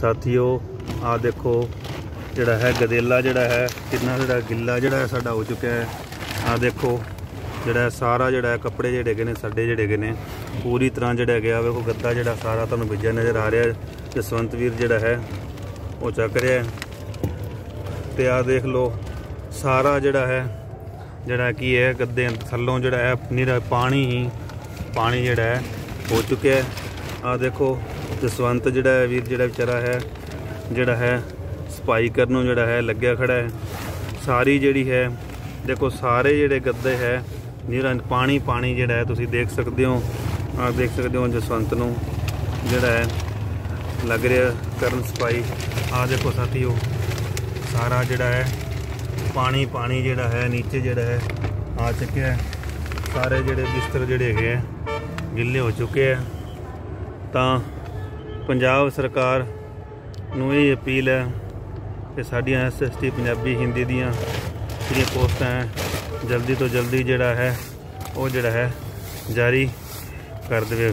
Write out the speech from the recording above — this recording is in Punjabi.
ਸਾਥੀਓ ਆ ਦੇਖੋ ਜਿਹੜਾ ਹੈ, ਗਦੇਲਾ ਜਿਹੜਾ ਹੈ, ਕਿੰਨਾ ਜਿਹੜਾ ਗਿੱਲਾ ਜਿਹੜਾ ਹੈ ਸਾਡਾ ਹੋ ਚੁੱਕਿਆ ਹੈ। ਆ ਦੇਖੋ, ਜਿਹੜਾ ਸਾਰਾ ਜਿਹੜਾ ਕੱਪੜੇ ਜਿਹੜੇ ਹੈਗੇ ਨੇ, ਸਾਡੇ ਜਿਹੜੇ ਹੈਗੇ ਨੇ, ਪੂਰੀ ਤਰ੍ਹਾਂ ਜਿਹੜਾ ਹੈਗਾ ਆ ਵੇਖੋ ਗੱਦਾ ਜਿਹੜਾ ਸਾਰਾ ਤੁਹਾਨੂੰ ਭਿੱਜਿਆ ਨਜ਼ਰ ਆ ਰਿਹਾ ਜਸਵੰਤ ਵੀਰ ਜਿਹੜਾ ਹੈ, ਉਹ ਚੱਕ ਰਿਹਾ ਹੈ। ਤੇ ਆ ਦੇਖ ਲਓ, ਸਾਰਾ ਜਿਹੜਾ ਹੈ, ਜਿਹੜਾ ਕੀ ਹੈ, ਗੱਦੇ ਥੱਲੋਂ ਜਿਹੜਾ ਹੈ, ਨਿਰਾ ਪਾਣੀ ਹੀ ਪਾਣੀ ਜਿਹੜਾ ਹੈ, ਹੋ ਚੁੱਕਿਆ ਹੈ। ਆ ਦੇਖੋ ਜਸਵੰਤ ਜਿਹੜਾ ਹੈ ਵੀਰ, ਜਿਹੜਾ ਵਿਚਾਰਾ ਹੈ, ਜਿਹੜਾ ਹੈ ਸਫ਼ਾਈ ਕਰਨ ਨੂੰ ਜਿਹੜਾ ਹੈ ਲੱਗਿਆ ਖੜਾ ਹੈ। ਸਾਰੀ ਜਿਹੜੀ ਹੈ, ਦੇਖੋ ਸਾਰੇ ਜਿਹੜੇ ਗੱਦੇ ਹੈ, ਨਿਰਾ ਪਾਣੀ ਪਾਣੀ ਜਿਹੜਾ ਹੈ ਤੁਸੀਂ ਦੇਖ ਸਕਦੇ ਹੋ। ਆ ਦੇਖ ਸਕਦੇ ਹੋ ਜਸਵੰਤ ਨੂੰ ਜਿਹੜਾ ਹੈ ਲੱਗ ਰਿਹਾ ਕਰਨ ਸਫ਼ਾਈ ਆ ਦੇਖੋ ਸਾਥੀਓ, ਸਾਰਾ ਜਿਹੜਾ ਹੈ ਪਾਣੀ ਪਾਣੀ ਜਿਹੜਾ ਹੈ ਨੀਚੇ ਜਿਹੜਾ ਹੈ ਆ ਚੁੱਕਿਆ ਹੈ। ਸਾਰੇ ਜਿਹੜੇ ਬਿਸਤਰ ਜਿਹੜੇ ਹੈਗੇ ਆ ਗਿੱਲੇ ਹੋ ਚੁੱਕੇ ਆ ਤਾਂ ਪੰਜਾਬ ਸਰਕਾਰ ਨੂੰ ਇਹ ਅਪੀਲ ਹੈ ਕਿ ਸਾਡੀਆਂ ਐਸਐਸਟੀ ਪੰਜਾਬੀ ਹਿੰਦੀ ਦੀਆਂ ਜਿਹੜੀਆਂ ਪੋਸਟਾਂ ਹੈ, ਜਲਦੀ ਤੋਂ ਜਲਦੀ ਜਿਹੜਾ ਹੈ, ਉਹ ਜਿਹੜਾ ਹੈ, ਜਾਰੀ ਕਰ ਦੇਵੇ।